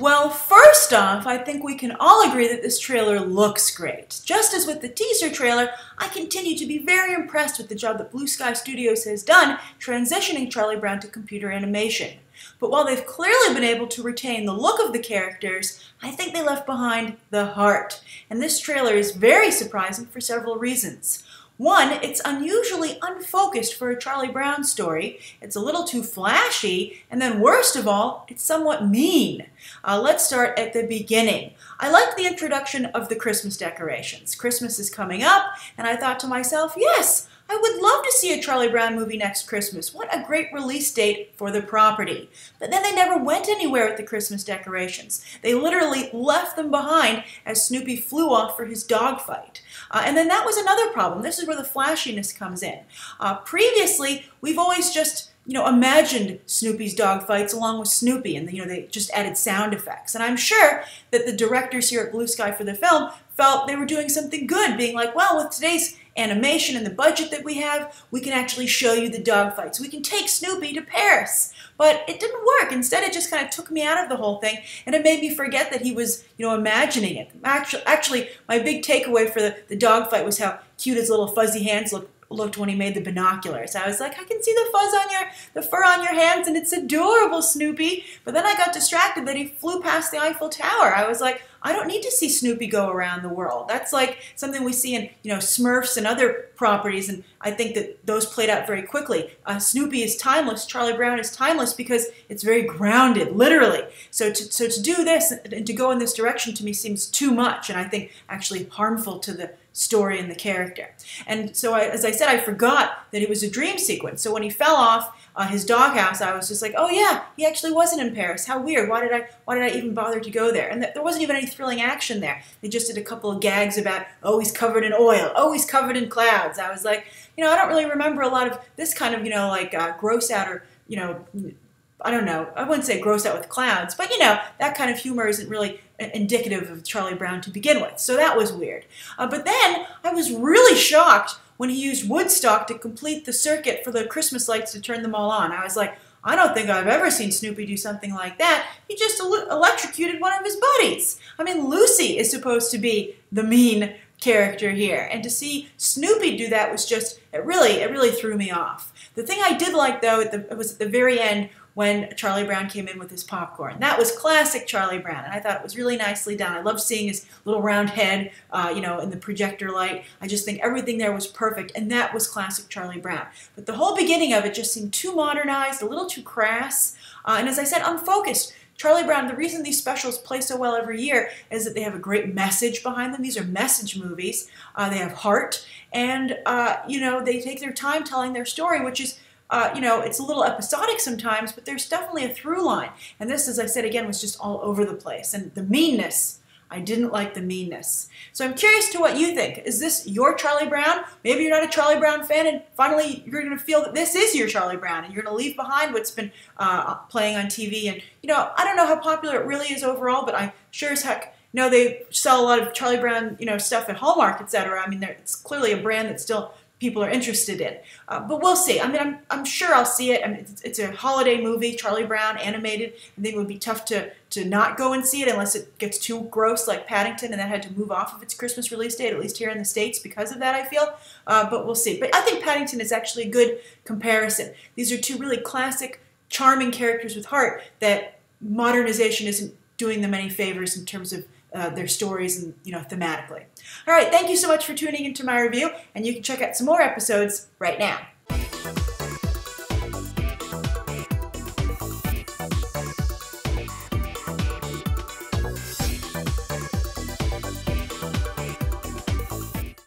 Well, first off, I think we can all agree that this trailer looks great. Just as with the teaser trailer, I continue to be very impressed with the job that Blue Sky Studios has done transitioning Charlie Brown to computer animation. But while they've clearly been able to retain the look of the characters, I think they left behind the heart. And this trailer is very surprising for several reasons. One, it's unusually unfocused for a Charlie Brown story. It's a little too flashy, and then worst of all, it's somewhat mean. Uh, let's start at the beginning. I liked the introduction of the Christmas decorations. Christmas is coming up, and I thought to myself, yes, I would love to see a Charlie Brown movie next Christmas. What a great release date for the property. But then they never went anywhere with the Christmas decorations. They literally left them behind as Snoopy flew off for his dogfight. Uh, and then that was another problem. This is where the flashiness comes in. Uh, previously, we've always just you know, imagined Snoopy's dog fights along with Snoopy, and you know they just added sound effects. And I'm sure that the directors here at Blue Sky for the film felt they were doing something good, being like, well, with today's animation and the budget that we have, we can actually show you the dog fights. We can take Snoopy to Paris. But it didn't work. Instead, it just kind of took me out of the whole thing, and it made me forget that he was, you know, imagining it. Actually, actually my big takeaway for the, the dog fight was how cute his little fuzzy hands looked looked when he made the binoculars. I was like, I can see the fuzz on your, the fur on your hands, and it's adorable, Snoopy. But then I got distracted that he flew past the Eiffel Tower. I was like, I don't need to see Snoopy go around the world. That's like something we see in, you know, Smurfs and other properties, and I think that those played out very quickly. Uh, Snoopy is timeless. Charlie Brown is timeless because it's very grounded, literally. So to, so to do this and to go in this direction to me seems too much, and I think actually harmful to the story and the character. And so, I, as I said, I forgot that it was a dream sequence. So when he fell off uh, his doghouse, I was just like, "Oh yeah, he actually wasn't in Paris. How weird! Why did I? Why did I even bother to go there?" And th- there wasn't even any thrilling action there. They just did a couple of gags about, "Oh, he's covered in oil. Oh, he's covered in clouds." I was like, you know, I don't really remember a lot of this kind of, you know, like uh, gross out or you know I don't know, I wouldn't say gross out with clowns, but you know, that kind of humor isn't really indicative of Charlie Brown to begin with. So that was weird. Uh, but then I was really shocked when he used Woodstock to complete the circuit for the Christmas lights to turn them all on. I was like, I don't think I've ever seen Snoopy do something like that. He just electrocuted one of his buddies. I mean, Lucy is supposed to be the mean character here, and to see Snoopy do that was just it really it really threw me off. The thing I did like though at the, was at the very end when Charlie Brown came in with his popcorn. That was classic Charlie Brown, and I thought it was really nicely done. I loved seeing his little round head, uh, you know, in the projector light. I just think everything there was perfect, and that was classic Charlie Brown. But the whole beginning of it just seemed too modernized, a little too crass, uh, and as I said, unfocused. Charlie Brown, the reason these specials play so well every year is that they have a great message behind them. These are message movies. Uh, they have heart, and uh, you know they take their time telling their story, which is uh, you know, it's a little episodic sometimes, but there's definitely a through line. And this, as I said again, was just all over the place. And the meanness, I didn't like the meanness. So I'm curious to what you think. Is this your Charlie Brown? Maybe you're not a Charlie Brown fan, and finally you're going to feel that this is your Charlie Brown, and you're going to leave behind what's been uh, playing on TV. And you know, I don't know how popular it really is overall, but I sure as heck know they sell a lot of Charlie Brown, you know, stuff at Hallmark, etc. I mean, it's clearly a brand that's still people are interested in. Uh, but we'll see. I mean, I'm, I'm sure I'll see it. I mean, it's, it's, a holiday movie, Charlie Brown animated. I think it would be tough to, to not go and see it unless it gets too gross like Paddington and that had to move off of its Christmas release date, at least here in the States because of that, I feel. Uh, but we'll see. But I think Paddington is actually a good comparison. These are two really classic, charming characters with heart that modernization isn't doing them any favors in terms of uh, their stories and you know thematically. All right, thank you so much for tuning into my review, and you can check out some more episodes right now.